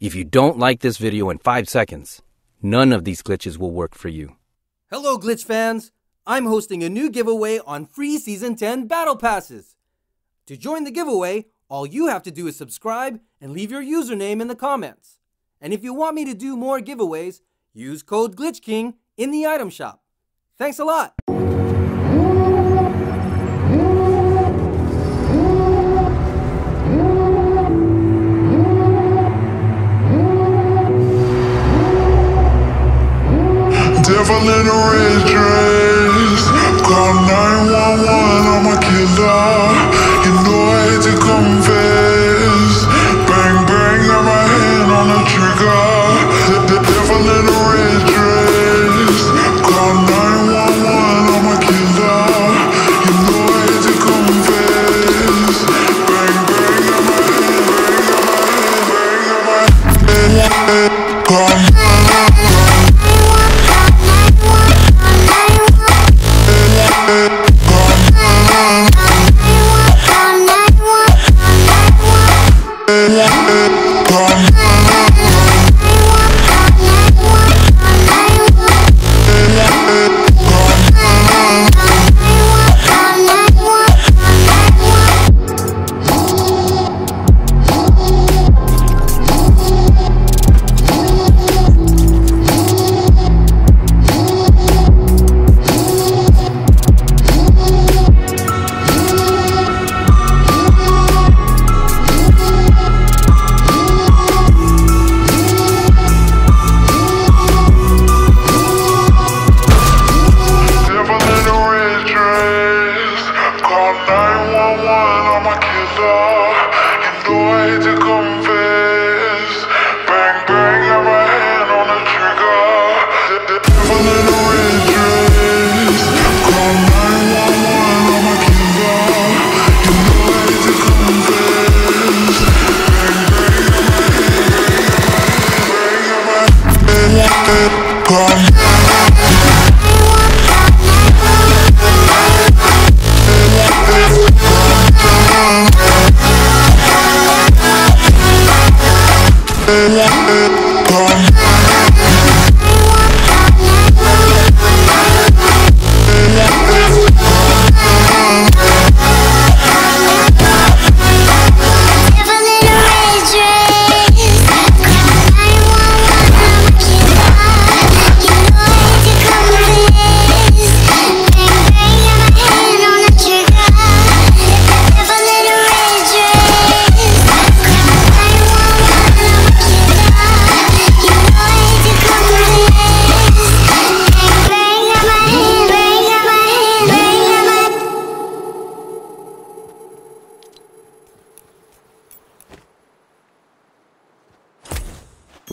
If you don't like this video in 5 seconds, none of these glitches will work for you. Hello, Glitch fans! I'm hosting a new giveaway on free Season 10 Battle Passes. To join the giveaway, all you have to do is subscribe and leave your username in the comments. And if you want me to do more giveaways, use code GLITCHKING in the item shop. Thanks a lot! Hand. A come.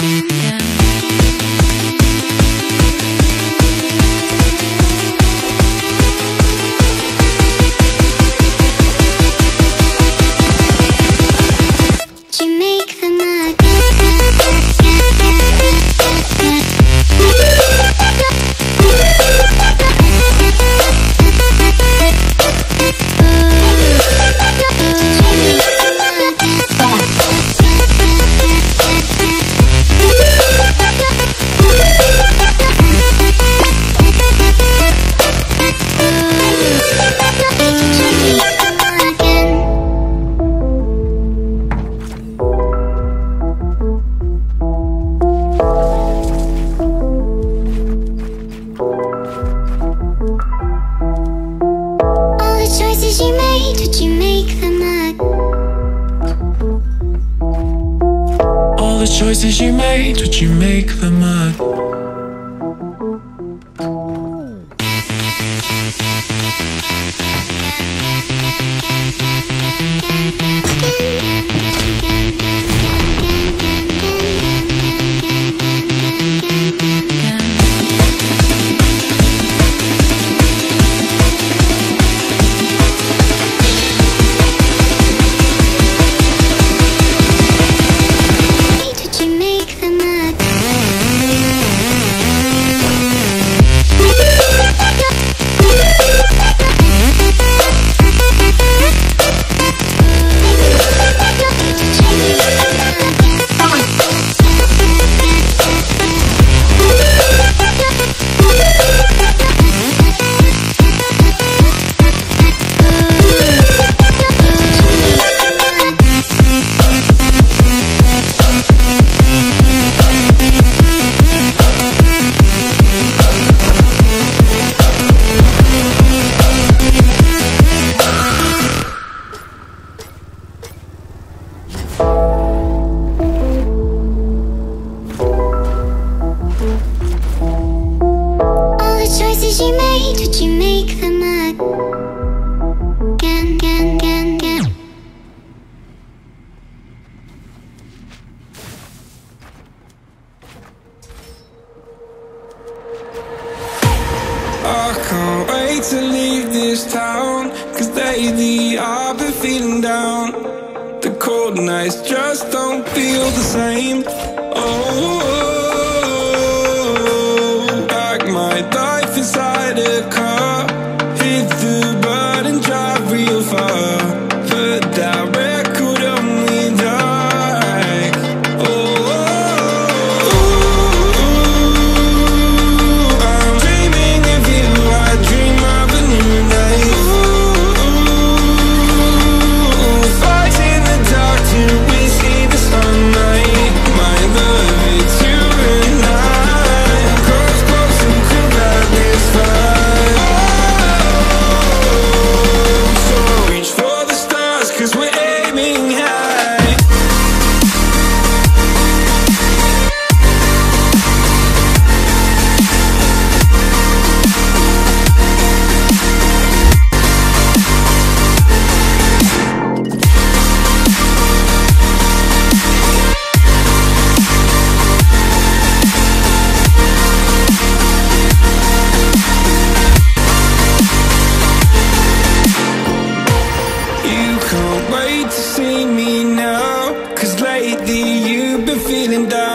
Did you made, did you make them again? All the choices you made, would you make them up? Did just don't feel the same. Oh, oh, oh, oh, like my life inside a. Lately you've been feeling down.